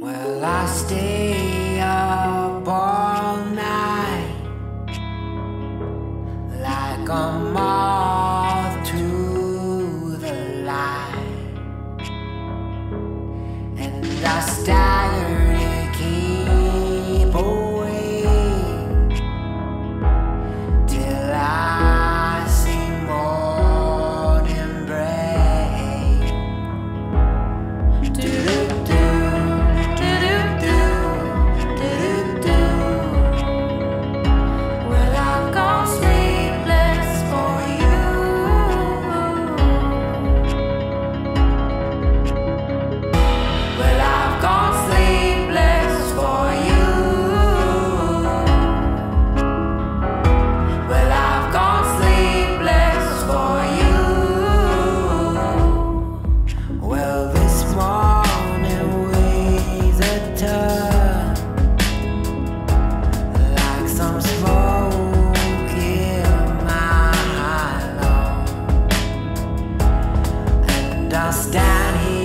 Well, I stay up all night like a moth to the light, and I stand. us down here.